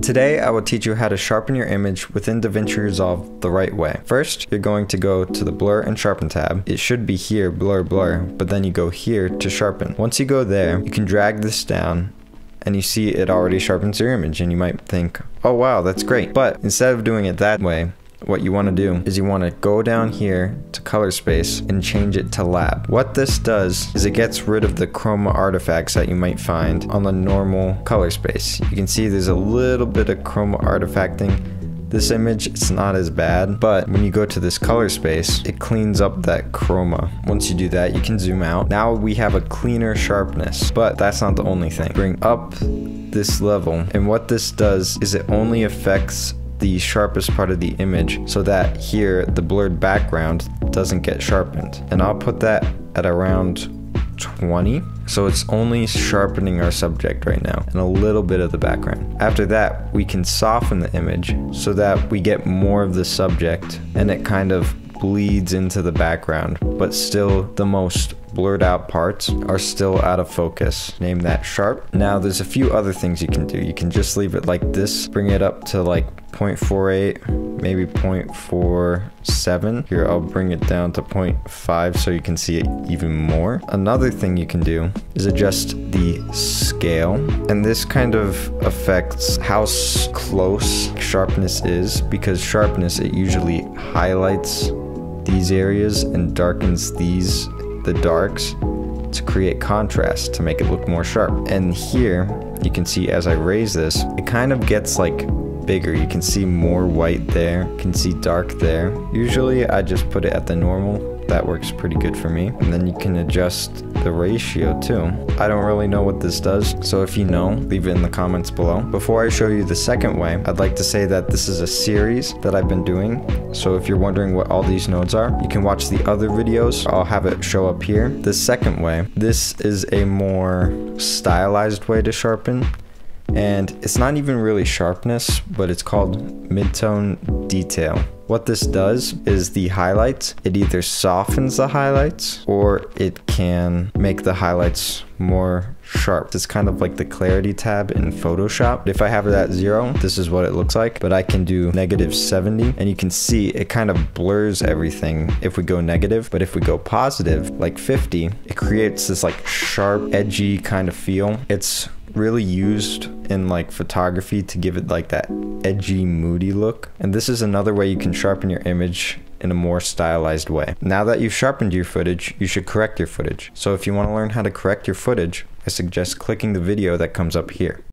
Today I will teach you how to sharpen your image within DaVinci Resolve the right way. First, you're going to go to the blur and sharpen tab. It should be here, blur blur, but then you go here to sharpen. Once you go there, you can drag this down and you see it already sharpens your image and you might think, oh wow, that's great. But instead of doing it that way, what you want to do is you want to go down here to color space and change it to lab. What this does is it gets rid of the chroma artifacts that you might find on the normal color space. You can see there's a little bit of chroma artifacting this image, it's not as bad, but when you go to this color space, it cleans up that chroma. Once you do that, you can zoom out. Now we have a cleaner sharpness, but that's not the only thing. Bring up this level, and what this does is it only affects the sharpest part of the image so that here the blurred background doesn't get sharpened. And I'll put that at around 20. So it's only sharpening our subject right now and a little bit of the background. After that, we can soften the image so that we get more of the subject and it kind of bleeds into the background, but still the most blurred out parts are still out of focus. Name that sharp. Now there's a few other things you can do. You can just leave it like this, bring it up to like 0.48, maybe 0.47. Here, I'll bring it down to 0.5 so you can see it even more. Another thing you can do is adjust the scale. And this kind of affects how close sharpness is because sharpness, it usually highlights these areas and darkens these, the darks, to create contrast to make it look more sharp. And here, you can see as I raise this, it kind of gets like bigger. You can see more white there, you can see dark there. Usually I just put it at the normal. That works pretty good for me. And then you can adjust the ratio too. I don't really know what this does, so if you know, leave it in the comments below. Before I show you the second way, I'd like to say that this is a series that I've been doing. So if you're wondering what all these nodes are, you can watch the other videos. I'll have it show up here. The second way, this is a more stylized way to sharpen and it's not even really sharpness, but it's called midtone detail. What this does is the highlights, it either softens the highlights or it can make the highlights more sharp. It's kind of like the clarity tab in Photoshop. If I have it at zero, this is what it looks like, but I can do negative 70 and you can see it kind of blurs everything if we go negative, but if we go positive, like 50, it creates this like sharp, edgy kind of feel. It's really used in like photography to give it like that edgy, moody look. And this is another way you can sharpen your image in a more stylized way. Now that you've sharpened your footage, you should correct your footage. So if you want to learn how to correct your footage, I suggest clicking the video that comes up here.